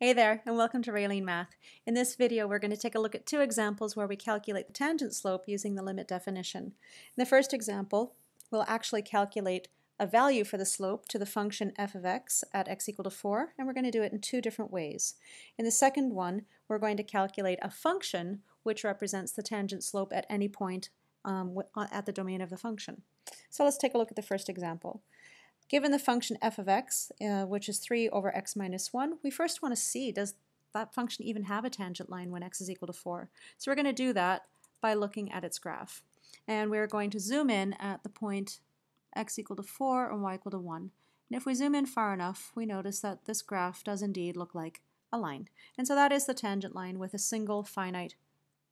Hey there, and welcome to Raelene Math. In this video, we're going to take a look at two examples where we calculate the tangent slope using the limit definition. In the first example, we'll actually calculate a value for the slope to the function f of x at x equal to 4, and we're going to do it in two different ways. In the second one, we're going to calculate a function which represents the tangent slope at any point um, uh, at the domain of the function. So let's take a look at the first example. Given the function f of x, uh, which is 3 over x minus 1, we first want to see does that function even have a tangent line when x is equal to 4. So we're going to do that by looking at its graph. And we're going to zoom in at the point x equal to 4 and y equal to 1. And if we zoom in far enough, we notice that this graph does indeed look like a line. And so that is the tangent line with a single finite,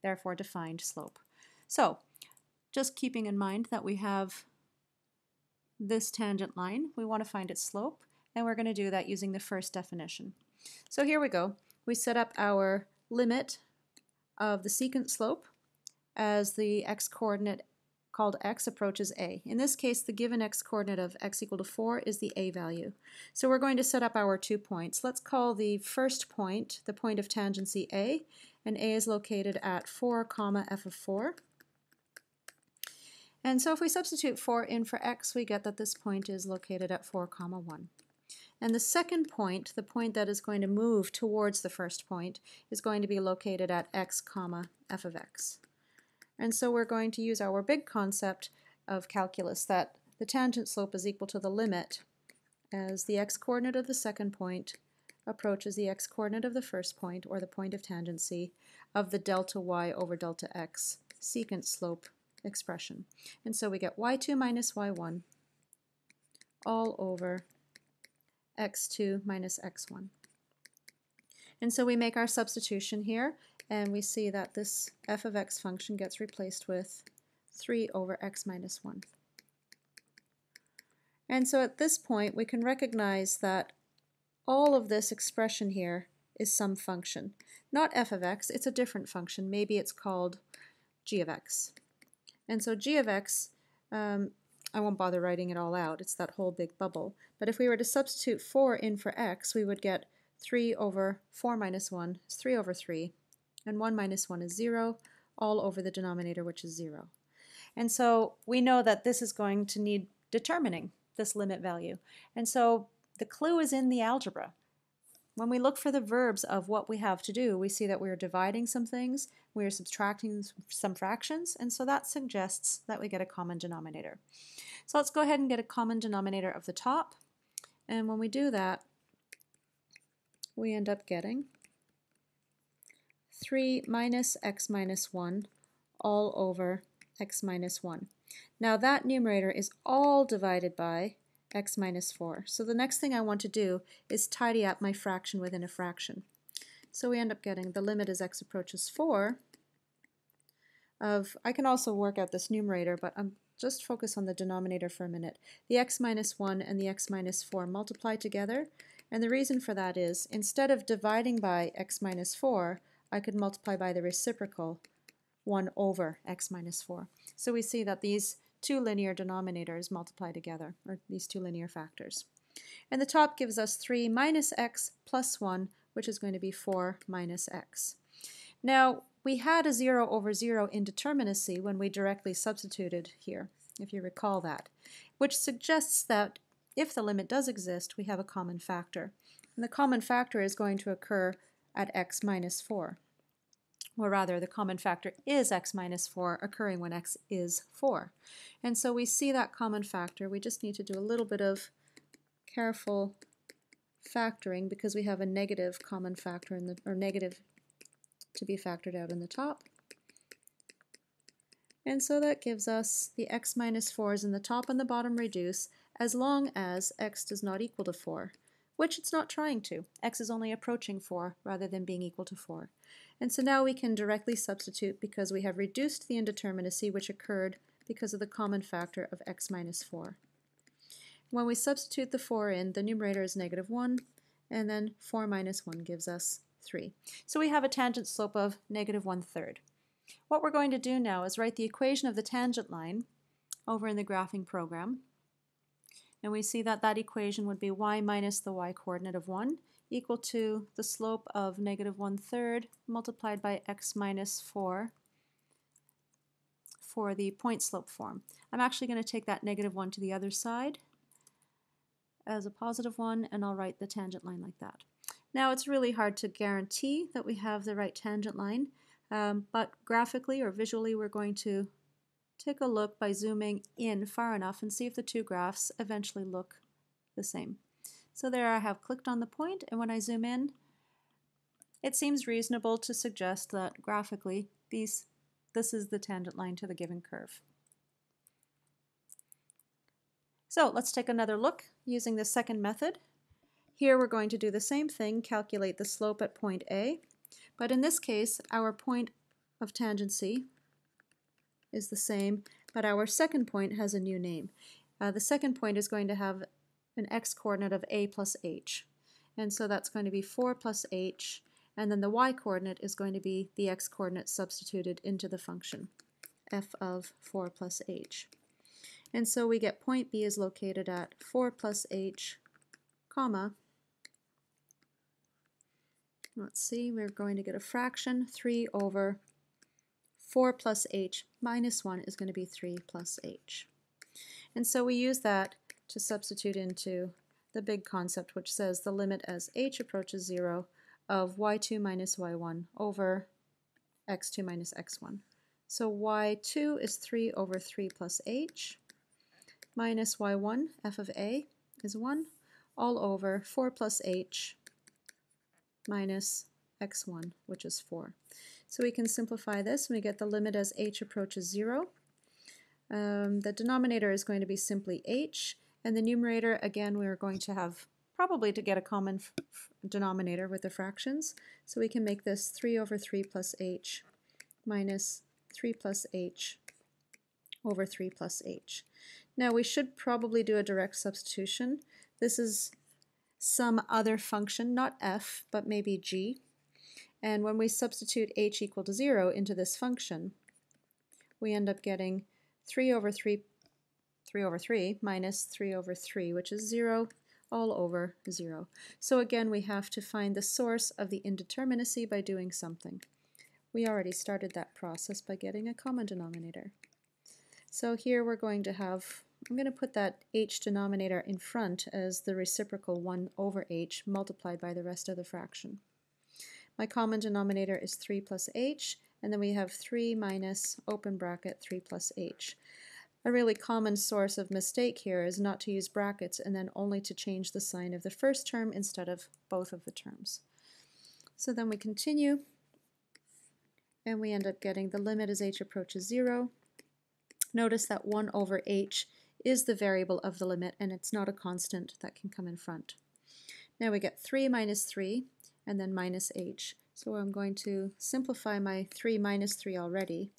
therefore defined slope. So just keeping in mind that we have this tangent line. We want to find its slope, and we're going to do that using the first definition. So here we go. We set up our limit of the secant slope as the x-coordinate called x approaches a. In this case, the given x-coordinate of x equal to 4 is the a value. So we're going to set up our two points. Let's call the first point the point of tangency a, and a is located at 4 comma f of 4. And so if we substitute 4 in for x, we get that this point is located at 4 comma 1. And the second point, the point that is going to move towards the first point, is going to be located at x comma f of x. And so we're going to use our big concept of calculus that the tangent slope is equal to the limit as the x-coordinate of the second point approaches the x-coordinate of the first point, or the point of tangency, of the delta y over delta x secant slope expression. And so we get y2 minus y1 all over x2 minus x1. And so we make our substitution here, and we see that this f of x function gets replaced with 3 over x minus 1. And so at this point, we can recognize that all of this expression here is some function. Not f of x, it's a different function. Maybe it's called g of x. And so g of x, um, I won't bother writing it all out, it's that whole big bubble. But if we were to substitute 4 in for x, we would get 3 over 4 minus 1 is 3 over 3, and 1 minus 1 is 0, all over the denominator, which is 0. And so we know that this is going to need determining this limit value. And so the clue is in the algebra. When we look for the verbs of what we have to do, we see that we are dividing some things, we are subtracting some fractions, and so that suggests that we get a common denominator. So let's go ahead and get a common denominator of the top, and when we do that, we end up getting 3 minus x minus 1 all over x minus 1. Now that numerator is all divided by x minus 4. So the next thing I want to do is tidy up my fraction within a fraction. So we end up getting the limit as x approaches 4 of, I can also work out this numerator, but I'm just focus on the denominator for a minute. The x minus 1 and the x minus 4 multiply together, and the reason for that is instead of dividing by x minus 4, I could multiply by the reciprocal 1 over x minus 4. So we see that these two linear denominators multiply together, or these two linear factors. And the top gives us 3 minus x plus 1, which is going to be 4 minus x. Now, we had a 0 over 0 indeterminacy when we directly substituted here, if you recall that, which suggests that if the limit does exist, we have a common factor. And the common factor is going to occur at x minus 4 or rather the common factor is x minus 4 occurring when x is 4. And so we see that common factor. We just need to do a little bit of careful factoring because we have a negative common factor in the or negative to be factored out in the top. And so that gives us the x minus 4's in the top and the bottom reduce as long as x does not equal to 4 which it's not trying to. x is only approaching 4 rather than being equal to 4. And so now we can directly substitute because we have reduced the indeterminacy which occurred because of the common factor of x minus 4. When we substitute the 4 in, the numerator is negative 1, and then 4 minus 1 gives us 3. So we have a tangent slope of negative 1 third. What we're going to do now is write the equation of the tangent line over in the graphing program. And we see that that equation would be y minus the y coordinate of 1 equal to the slope of negative one-third multiplied by x minus 4 for the point slope form. I'm actually going to take that negative 1 to the other side as a positive 1, and I'll write the tangent line like that. Now it's really hard to guarantee that we have the right tangent line, um, but graphically or visually we're going to take a look by zooming in far enough and see if the two graphs eventually look the same. So there I have clicked on the point, and when I zoom in, it seems reasonable to suggest that graphically these, this is the tangent line to the given curve. So let's take another look using the second method. Here we're going to do the same thing, calculate the slope at point A, but in this case our point of tangency is the same, but our second point has a new name. Uh, the second point is going to have an x-coordinate of a plus h. And so that's going to be 4 plus h, and then the y-coordinate is going to be the x-coordinate substituted into the function, f of 4 plus h. And so we get point B is located at 4 plus h, comma, let's see, we're going to get a fraction, 3 over 4 plus h minus 1 is going to be 3 plus h. And so we use that to substitute into the big concept which says the limit as h approaches 0 of y2 minus y1 over x2 minus x1. So y2 is 3 over 3 plus h minus y1, f of a, is 1, all over 4 plus h minus x1, which is 4. So we can simplify this and we get the limit as h approaches 0. Um, the denominator is going to be simply h, and the numerator, again, we are going to have probably to get a common denominator with the fractions. So we can make this 3 over 3 plus h minus 3 plus h over 3 plus h. Now we should probably do a direct substitution. This is some other function, not f, but maybe g. And when we substitute h equal to 0 into this function, we end up getting 3 over 3 3 over 3 minus 3 over 3, which is 0 all over 0. So again, we have to find the source of the indeterminacy by doing something. We already started that process by getting a common denominator. So here we're going to have, I'm going to put that h denominator in front as the reciprocal 1 over h multiplied by the rest of the fraction. My common denominator is 3 plus h, and then we have 3 minus open bracket 3 plus h. A really common source of mistake here is not to use brackets and then only to change the sign of the first term instead of both of the terms. So then we continue and we end up getting the limit as h approaches 0. Notice that 1 over h is the variable of the limit and it's not a constant that can come in front. Now we get 3 minus 3 and then minus h. So I'm going to simplify my 3 minus 3 already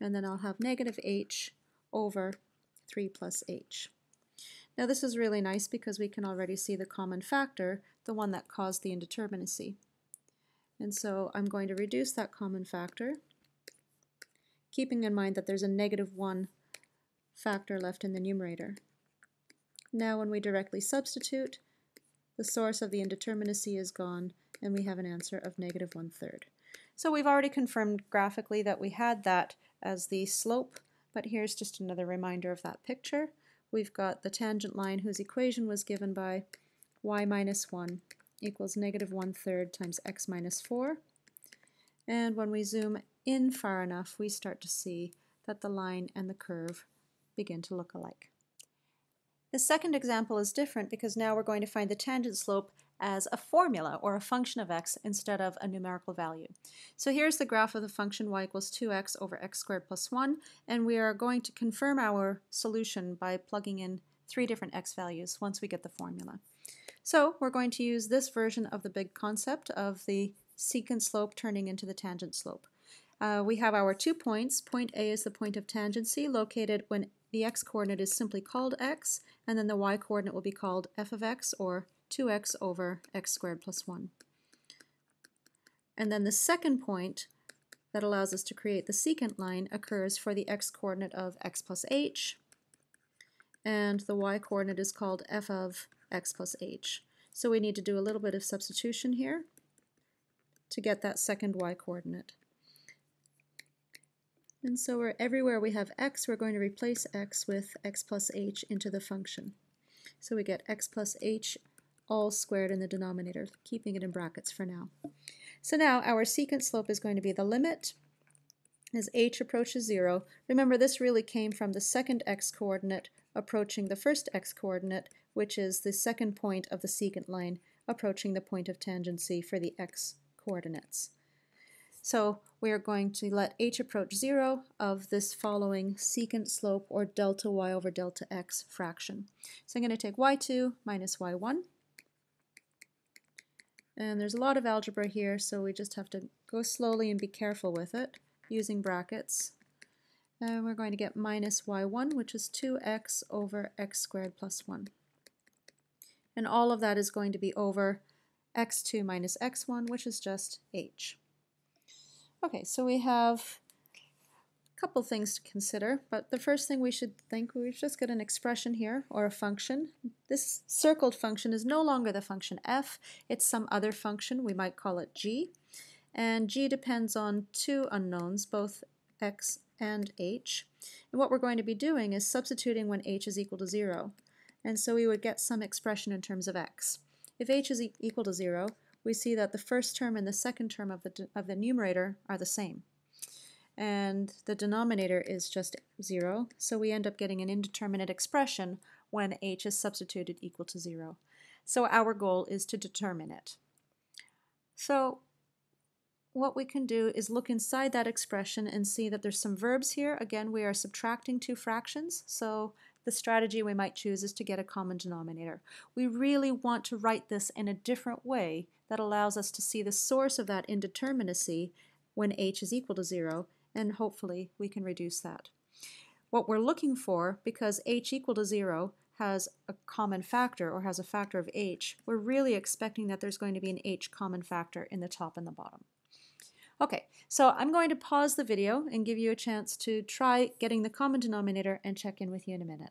and then I'll have negative h over 3 plus h. Now this is really nice because we can already see the common factor, the one that caused the indeterminacy. And so I'm going to reduce that common factor, keeping in mind that there's a negative 1 factor left in the numerator. Now when we directly substitute, the source of the indeterminacy is gone, and we have an answer of negative one-third. So we've already confirmed graphically that we had that as the slope but here's just another reminder of that picture. We've got the tangent line whose equation was given by y minus 1 equals negative 1 third times x minus 4. And when we zoom in far enough, we start to see that the line and the curve begin to look alike. The second example is different because now we're going to find the tangent slope as a formula or a function of x instead of a numerical value. So here's the graph of the function y equals 2x over x squared plus 1, and we are going to confirm our solution by plugging in three different x values once we get the formula. So we're going to use this version of the big concept of the secant slope turning into the tangent slope. Uh, we have our two points. Point A is the point of tangency located when the x-coordinate is simply called x, and then the y-coordinate will be called f of x or 2x over x squared plus 1. And then the second point that allows us to create the secant line occurs for the x-coordinate of x plus h, and the y-coordinate is called f of x plus h. So we need to do a little bit of substitution here to get that second y coordinate. And so we're, everywhere we have x, we're going to replace x with x plus h into the function. So we get x plus h all squared in the denominator, keeping it in brackets for now. So now our secant slope is going to be the limit as h approaches 0. Remember, this really came from the second x-coordinate approaching the first x-coordinate, which is the second point of the secant line approaching the point of tangency for the x-coordinates. So we are going to let h approach 0 of this following secant slope or delta y over delta x fraction. So I'm going to take y2 minus y1. And there's a lot of algebra here, so we just have to go slowly and be careful with it using brackets. And we're going to get minus y1, which is 2x over x squared plus 1. And all of that is going to be over x2 minus x1, which is just h. Okay, so we have couple things to consider, but the first thing we should think, we've just got an expression here, or a function. This circled function is no longer the function f, it's some other function, we might call it g, and g depends on two unknowns, both x and h. And what we're going to be doing is substituting when h is equal to 0. And so we would get some expression in terms of x. If h is e equal to 0, we see that the first term and the second term of the, of the numerator are the same. And the denominator is just 0, so we end up getting an indeterminate expression when h is substituted equal to 0. So our goal is to determine it. So what we can do is look inside that expression and see that there's some verbs here. Again, we are subtracting two fractions, so the strategy we might choose is to get a common denominator. We really want to write this in a different way that allows us to see the source of that indeterminacy when h is equal to 0, and hopefully we can reduce that. What we're looking for, because h equal to 0 has a common factor or has a factor of h, we're really expecting that there's going to be an h common factor in the top and the bottom. Okay, so I'm going to pause the video and give you a chance to try getting the common denominator and check in with you in a minute.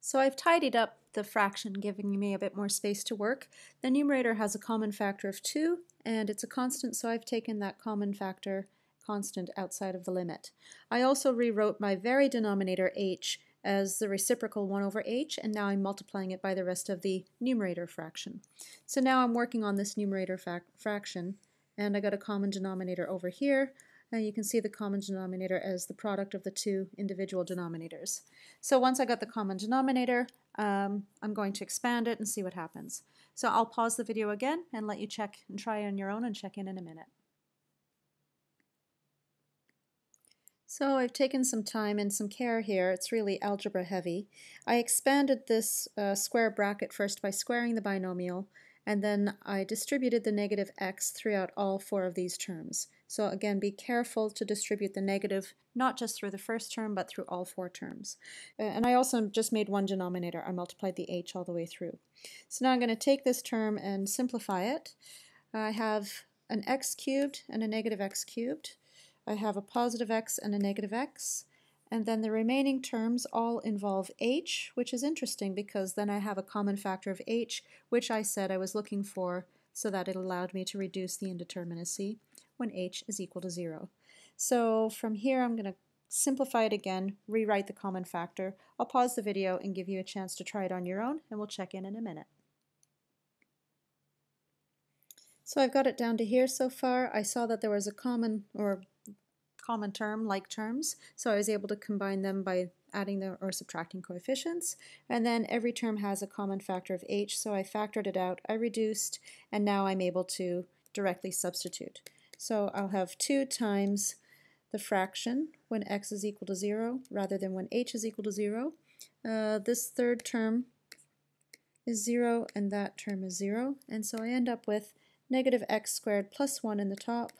So I've tidied up the fraction, giving me a bit more space to work. The numerator has a common factor of 2, and it's a constant, so I've taken that common factor constant outside of the limit. I also rewrote my very denominator h as the reciprocal 1 over h, and now I'm multiplying it by the rest of the numerator fraction. So now I'm working on this numerator fraction, and I got a common denominator over here, and you can see the common denominator as the product of the two individual denominators. So once I got the common denominator, um, I'm going to expand it and see what happens. So I'll pause the video again and let you check and try on your own and check in in a minute. So I've taken some time and some care here. It's really algebra heavy. I expanded this uh, square bracket first by squaring the binomial, and then I distributed the negative x throughout all four of these terms. So again, be careful to distribute the negative not just through the first term, but through all four terms. Uh, and I also just made one denominator. I multiplied the h all the way through. So now I'm going to take this term and simplify it. I have an x cubed and a negative x cubed. I have a positive x and a negative x. And then the remaining terms all involve h, which is interesting because then I have a common factor of h, which I said I was looking for so that it allowed me to reduce the indeterminacy when h is equal to 0. So from here I'm going to simplify it again, rewrite the common factor. I'll pause the video and give you a chance to try it on your own, and we'll check in in a minute. So I've got it down to here so far. I saw that there was a common or common term like terms, so I was able to combine them by adding the or subtracting coefficients. And then every term has a common factor of h, so I factored it out, I reduced, and now I'm able to directly substitute. So I'll have 2 times the fraction when x is equal to 0 rather than when h is equal to 0. Uh, this third term is 0 and that term is 0. And so I end up with negative x squared plus 1 in the top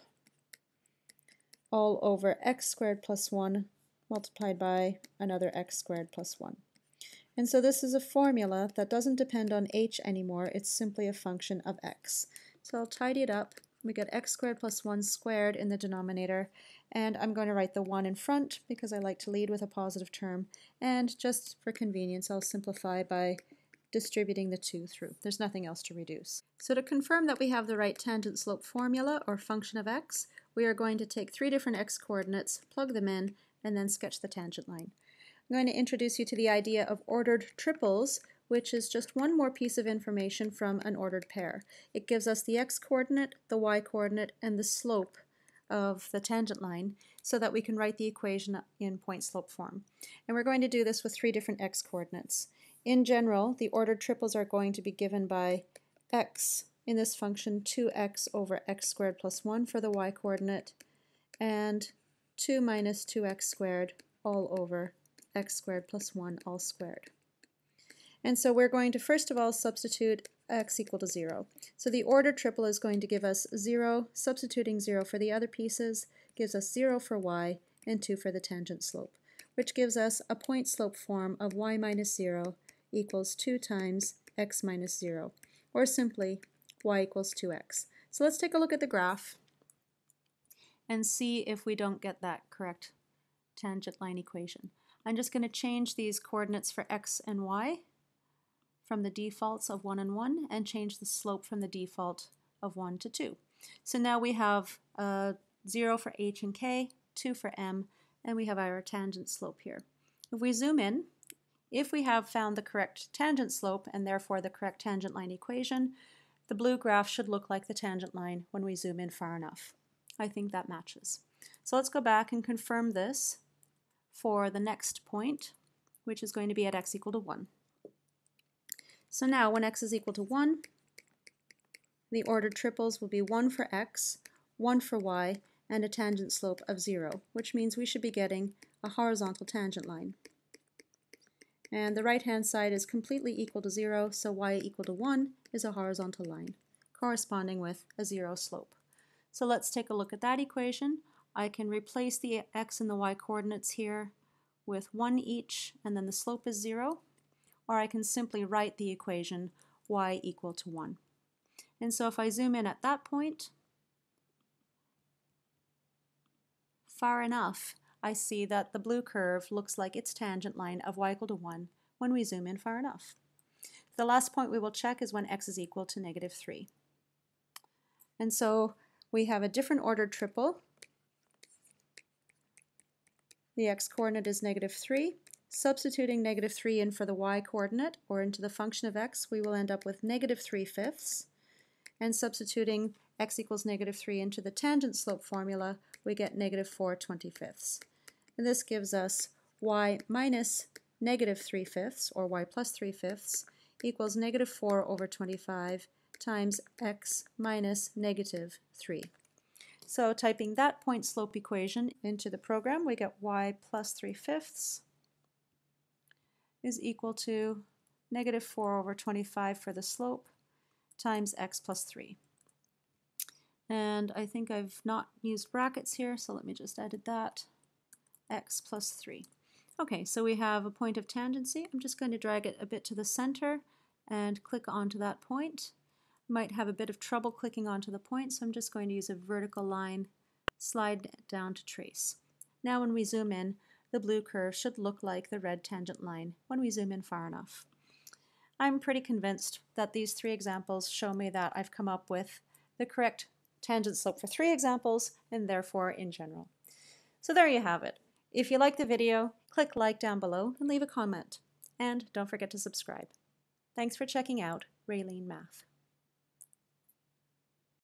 all over x squared plus 1 multiplied by another x squared plus 1. And so this is a formula that doesn't depend on h anymore, it's simply a function of x. So I'll tidy it up we get x squared plus 1 squared in the denominator, and I'm going to write the 1 in front because I like to lead with a positive term, and just for convenience I'll simplify by distributing the 2 through. There's nothing else to reduce. So to confirm that we have the right tangent slope formula or function of x, we are going to take three different x coordinates, plug them in, and then sketch the tangent line. I'm going to introduce you to the idea of ordered triples, which is just one more piece of information from an ordered pair. It gives us the x-coordinate, the y-coordinate, and the slope of the tangent line so that we can write the equation in point slope form. And we're going to do this with three different x-coordinates. In general, the ordered triples are going to be given by x in this function 2x over x squared plus 1 for the y-coordinate and 2 minus 2x squared all over x squared plus 1 all squared. And so we're going to first of all substitute x equal to 0. So the ordered triple is going to give us 0, substituting 0 for the other pieces gives us 0 for y and 2 for the tangent slope, which gives us a point slope form of y minus 0 equals 2 times x minus 0, or simply y equals 2x. So let's take a look at the graph and see if we don't get that correct tangent line equation. I'm just going to change these coordinates for x and y from the defaults of 1 and 1 and change the slope from the default of 1 to 2. So now we have uh, 0 for h and k, 2 for m, and we have our tangent slope here. If we zoom in, if we have found the correct tangent slope and therefore the correct tangent line equation, the blue graph should look like the tangent line when we zoom in far enough. I think that matches. So let's go back and confirm this for the next point, which is going to be at x equal to 1. So now when x is equal to 1, the ordered triples will be 1 for x, 1 for y, and a tangent slope of 0, which means we should be getting a horizontal tangent line. And the right-hand side is completely equal to 0, so y equal to 1 is a horizontal line, corresponding with a 0 slope. So let's take a look at that equation. I can replace the x and the y coordinates here with 1 each, and then the slope is 0 or I can simply write the equation y equal to 1. And so if I zoom in at that point, far enough, I see that the blue curve looks like its tangent line of y equal to 1 when we zoom in far enough. The last point we will check is when x is equal to negative 3. And so we have a different ordered triple. The x-coordinate is negative 3, Substituting negative 3 in for the y-coordinate, or into the function of x, we will end up with negative 3 fifths. And substituting x equals negative 3 into the tangent slope formula, we get negative 4 25ths. And this gives us y minus negative 3 fifths, or y plus 3 fifths, equals negative 4 over 25 times x minus negative 3. So typing that point slope equation into the program, we get y plus 3 fifths is equal to negative 4 over 25 for the slope times x plus 3. And I think I've not used brackets here, so let me just edit that. X plus 3. Okay, so we have a point of tangency. I'm just going to drag it a bit to the center and click onto that point. Might have a bit of trouble clicking onto the point, so I'm just going to use a vertical line, slide down to trace. Now when we zoom in, the blue curve should look like the red tangent line when we zoom in far enough. I'm pretty convinced that these three examples show me that I've come up with the correct tangent slope for three examples and therefore in general. So there you have it. If you like the video, click like down below and leave a comment. And don't forget to subscribe. Thanks for checking out Raelene Math.